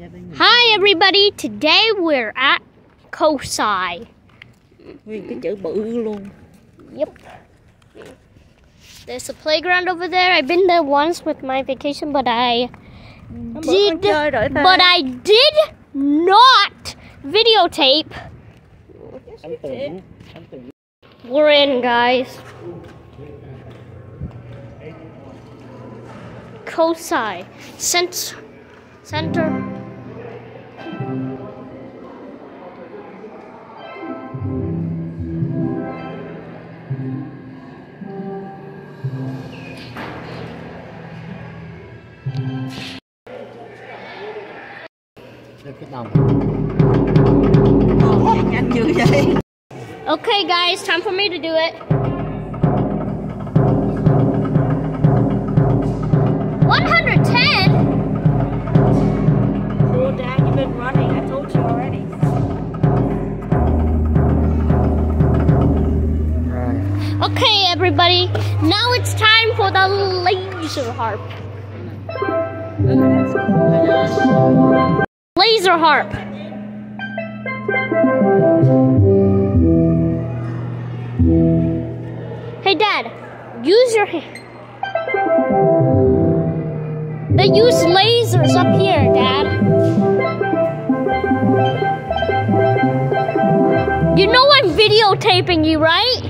Hi everybody, today we're at COSI. Nguyên cái chữ bự luôn. Yep. There's a playground over there. I've been there once with my vacation, but I did con chơi rồi ta. but I did not videotape. Anh tưởng, anh. We're in, guys. COSI Cent- Center. Lên cái đồng Ồ, nhanh dữ vậy. Okay, guys, time for me to do it. One hundred ten. Cool down, you've been running. I told you already. Okay, everybody. Now it's time for the laser harp. Laser harp. Hey, Dad, use your hand. They use lasers up here, Dad. You know I'm videotaping you, right?